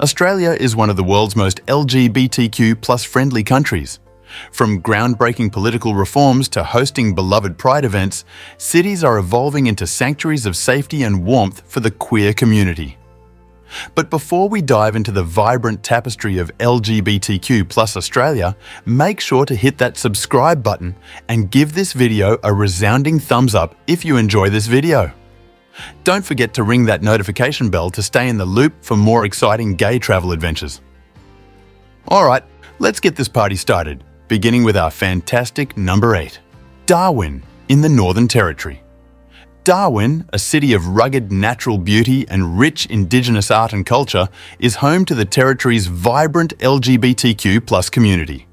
Australia is one of the world's most LGBTQ plus friendly countries. From groundbreaking political reforms to hosting beloved pride events, cities are evolving into sanctuaries of safety and warmth for the queer community. But before we dive into the vibrant tapestry of LGBTQ plus Australia, make sure to hit that subscribe button and give this video a resounding thumbs up if you enjoy this video. Don't forget to ring that notification bell to stay in the loop for more exciting gay travel adventures. Alright, let's get this party started, beginning with our fantastic number 8, Darwin in the Northern Territory. Darwin, a city of rugged natural beauty and rich Indigenous art and culture, is home to the territory's vibrant LGBTQ plus community.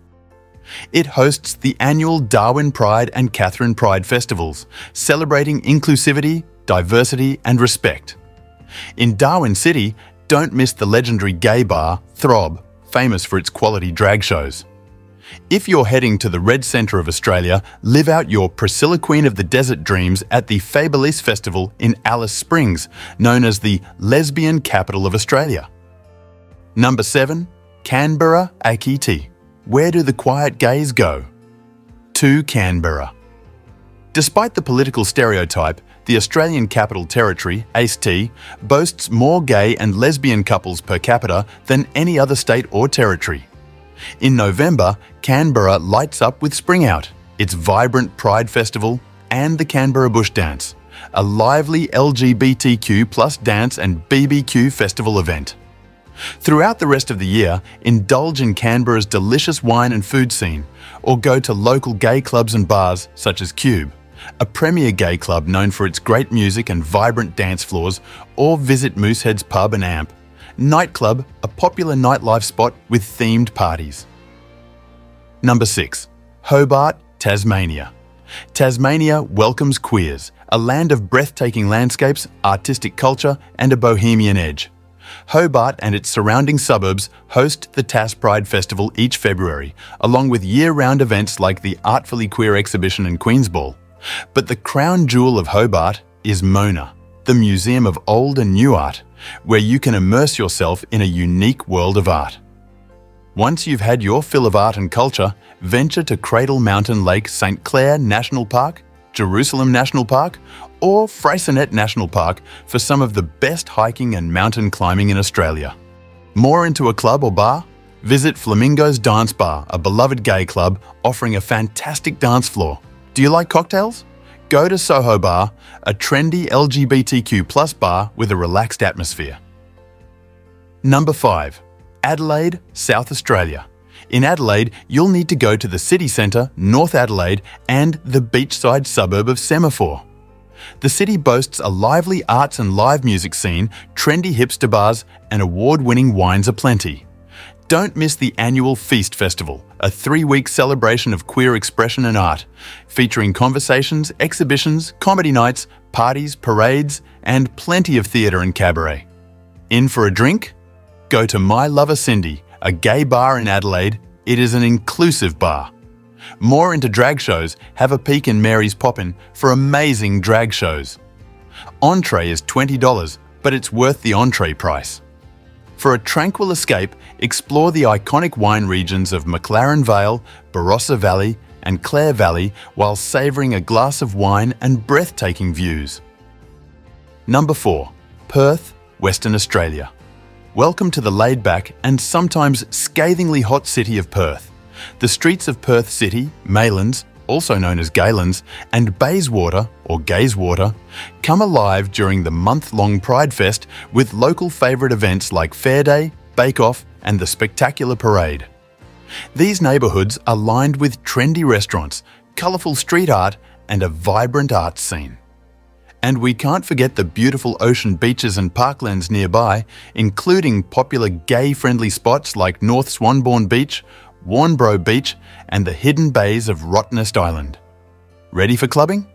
It hosts the annual Darwin Pride and Katherine Pride festivals, celebrating inclusivity, diversity and respect. In Darwin City, don't miss the legendary gay bar, Throb, famous for its quality drag shows. If you're heading to the Red Centre of Australia, live out your Priscilla Queen of the Desert dreams at the Fabulous Festival in Alice Springs, known as the lesbian capital of Australia. Number 7. Canberra ACT. Where do the quiet gays go? To Canberra. Despite the political stereotype, the Australian Capital Territory, ACT, boasts more gay and lesbian couples per capita than any other state or territory. In November, Canberra lights up with Spring Out, its vibrant Pride Festival, and the Canberra Bush Dance, a lively LGBTQ plus dance and BBQ festival event. Throughout the rest of the year, indulge in Canberra's delicious wine and food scene, or go to local gay clubs and bars such as Cube, a premier gay club known for its great music and vibrant dance floors, or visit Moosehead's Pub and Amp, Nightclub, a popular nightlife spot with themed parties. Number 6. Hobart, Tasmania. Tasmania welcomes queers, a land of breathtaking landscapes, artistic culture, and a bohemian edge. Hobart and its surrounding suburbs host the Tas Pride Festival each February, along with year-round events like the Artfully Queer exhibition and Queen's Ball. But the crown jewel of Hobart is Mona, the Museum of Old and New Art, where you can immerse yourself in a unique world of art. Once you've had your fill of art and culture, venture to Cradle Mountain Lake St. Clair National Park, Jerusalem National Park, or Freycinet National Park for some of the best hiking and mountain climbing in Australia. More into a club or bar? Visit Flamingo's Dance Bar, a beloved gay club offering a fantastic dance floor. Do you like cocktails? Go to Soho Bar, a trendy LGBTQ plus bar with a relaxed atmosphere. Number 5. Adelaide, South Australia. In Adelaide, you'll need to go to the city centre, North Adelaide, and the beachside suburb of Semaphore. The city boasts a lively arts and live music scene, trendy hipster bars, and award-winning wines aplenty. Don't miss the annual Feast Festival, a three-week celebration of queer expression and art, featuring conversations, exhibitions, comedy nights, parties, parades, and plenty of theatre and cabaret. In for a drink? Go to My Lover Cindi, a gay bar in Adelaide. It is an inclusive bar. More into drag shows, have a peek in Mary's Poppin for amazing drag shows. Entree is $20, but it's worth the entree price. For a tranquil escape, explore the iconic wine regions of McLaren Vale, Barossa Valley, and Clare Valley while savouring a glass of wine and breathtaking views. Number 4. Perth, Western Australia. Welcome to the laid-back and sometimes scathingly hot city of Perth. The streets of Perth City, Maylands, also known as Gaylands, and Bayswater, or Gayswater, come alive during the month-long Pride Fest with local favourite events like Fair Day, Bake Off, and the Spectacular Parade. These neighbourhoods are lined with trendy restaurants, colourful street art, and a vibrant arts scene. And we can't forget the beautiful ocean beaches and parklands nearby, including popular gay-friendly spots like North Swanbourne Beach Warnbro Beach, and the hidden bays of Rottnest Island. Ready for clubbing?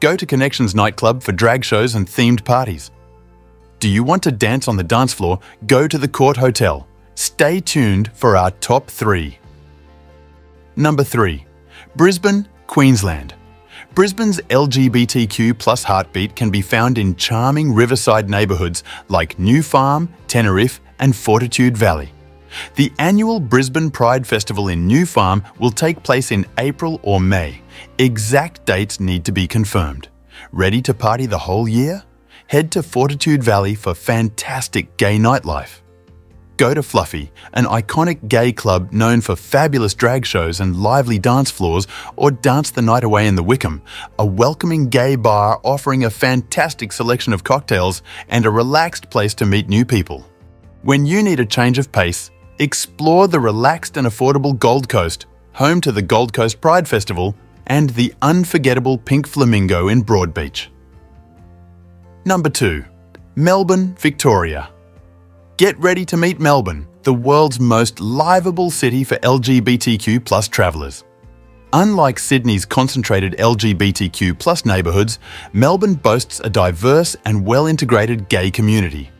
Go to Connections nightclub for drag shows and themed parties. Do you want to dance on the dance floor? Go to the Court Hotel. Stay tuned for our top three. Number 3. Brisbane, Queensland. Brisbane's LGBTQ plus heartbeat can be found in charming riverside neighbourhoods like New Farm, Teneriffe and Fortitude Valley. The annual Brisbane Pride Festival in New Farm will take place in April or May. Exact dates need to be confirmed. Ready to party the whole year? Head to Fortitude Valley for fantastic gay nightlife. Go to Fluffy, an iconic gay club known for fabulous drag shows and lively dance floors, or dance the night away in the Wickham, a welcoming gay bar offering a fantastic selection of cocktails and a relaxed place to meet new people. When you need a change of pace, explore the relaxed and affordable Gold Coast, home to the Gold Coast Pride Festival and the unforgettable Pink Flamingo in Broadbeach. Number 2. Melbourne, Victoria. Get ready to meet Melbourne, the world's most livable city for LGBTQ plus travellers. Unlike Sydney's concentrated LGBTQ plus neighbourhoods, Melbourne boasts a diverse and well-integrated gay community.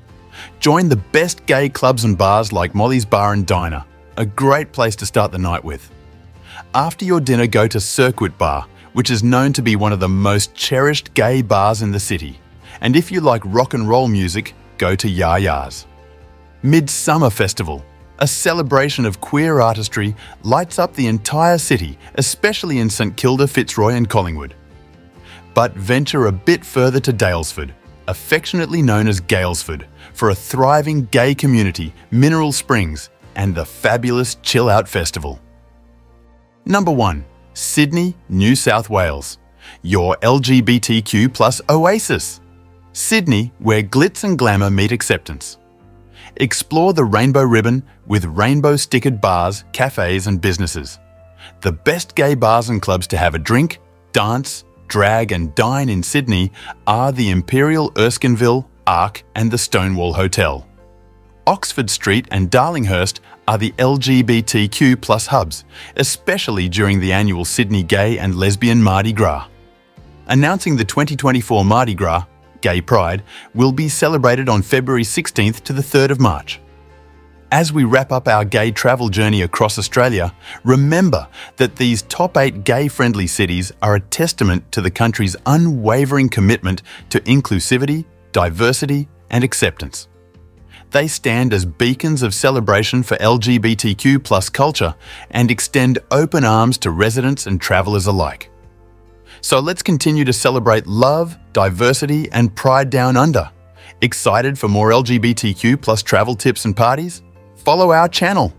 Join the best gay clubs and bars like Molly's Bar and Diner, a great place to start the night with. After your dinner, go to Circuit Bar, which is known to be one of the most cherished gay bars in the city. And if you like rock and roll music, go to Yah Yah's. Midsumma Festival, a celebration of queer artistry, lights up the entire city, especially in St Kilda, Fitzroy and Collingwood. But venture a bit further to Daylesford, affectionately known as Gaylesford, for a thriving gay community, mineral springs, and the fabulous Chill Out Festival. Number 1. Sydney, New South Wales. Your LGBTQ plus oasis. Sydney, where glitz and glamour meet acceptance. Explore the Rainbow Ribbon with rainbow stickered bars, cafes and businesses. The best gay bars and clubs to have a drink, dance, drag and dine in Sydney are the Imperial Erskineville, ARQ and the Stonewall Hotel. Oxford Street and Darlinghurst are the LGBTQ plus hubs, especially during the annual Sydney Gay and Lesbian Mardi Gras. Announcing the 2024 Mardi Gras, Gay Pride, will be celebrated on February 16th to the 3rd of March. As we wrap up our gay travel journey across Australia, remember that these top 8 gay-friendly cities are a testament to the country's unwavering commitment to inclusivity, diversity and acceptance. They stand as beacons of celebration for LGBTQ plus culture and extend open arms to residents and travellers alike. So let's continue to celebrate love, diversity and pride down under. Excited for more LGBTQ plus travel tips and parties? Follow our channel